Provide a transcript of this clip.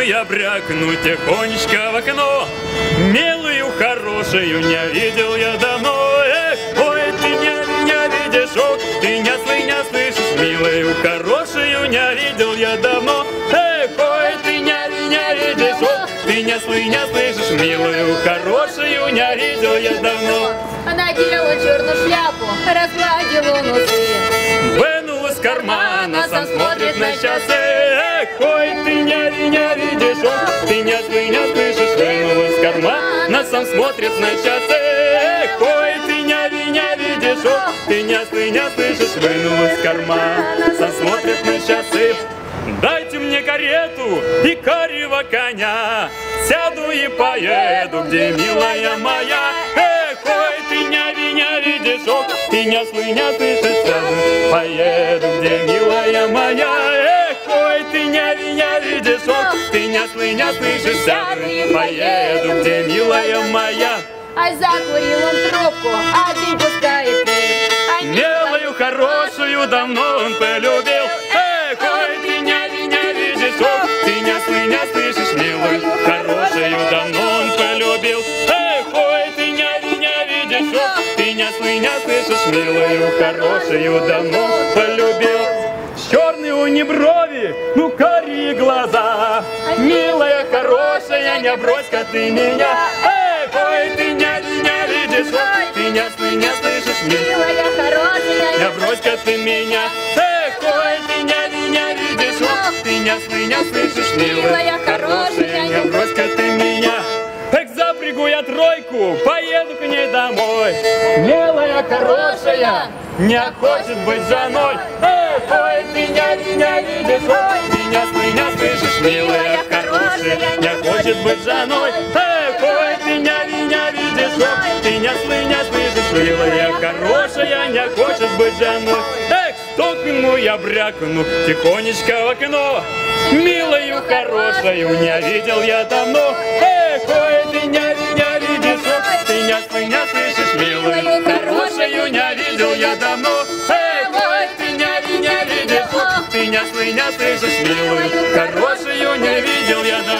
брякну тихонечко в окно. Милую, хорошую не видел я давно. Эх, ой, ты не, не видишь, ох, ты не, слы, не слышишь, милую, хорошую не видел я давно. Эх, ой, ты не, не видишь, ох, ты не, слы, не слышишь, милую, хорошую не видел я давно. Надела черную шляпу, разгладила он усы. Вынул из кармана, сам смотрит на часы. Ой, ты не, не видишь, ох, ты не, не слышишь, вынул из кармана, сам смотрит на часы. Эх, ой, ты не, не видишь, ох, ты не, слы, не слышишь, вынул из кармана, сам смотрит на часы. Дайте мне карету и карего коня, Сяду и поеду, где милая моя. Эх, ой, ты не, не видишь, ох, ты не слышишь, сяду, поеду, где милая моя. Ты не, не видишь, ты не, слы, не слышишь, сяду, поеду, где милая моя. Ай, закурил он трубку, один пускает дым. Ай, Милую, хорошую давно он полюбил. Эх, ой, ты не, не видишь, ох, ты не, слы, не слышишь, милую, хорошую давно он полюбил. Эх, ой, ты не, не видишь, ох, ты не, слы, не слышишь, милую, хорошую давно полюбил. Черные у не брови, ну карие глаза. Милая, хорошая, не брось-ка ты меня. Эх, ой, ты не, не видишь, ох, ты не, слы, не слышишь, милая. Милая, хорошая, Не брось-ка ты меня, эх, ой, ты не, не видишь, ты не, сны, не слышишь, милая, Милая, хорошая, не брось-ка ты меня. Эх, запрягу я тройку, поеду к ней домой. Милая, хорошая, не хочет быть женой. Эх, ой, ты не, не видишь, ой, ты не, сны, не слышишь, милая, хорошая, не хочет быть женой. Эх, ой, ты не, не видишь, ой, ты не, сны, не слышишь, милая, хорошая, не хочет быть женой. Эх, стукну я брякну тихонечко в окно. Милую, хорошую не видел я давно. Эх, ой, ты не, не видишь, ты не, сны, не слышишь, видел я давно. Эх, ой, ты не видишь, ох, ты не, не слышишь, милую, хорошую не видел я давно.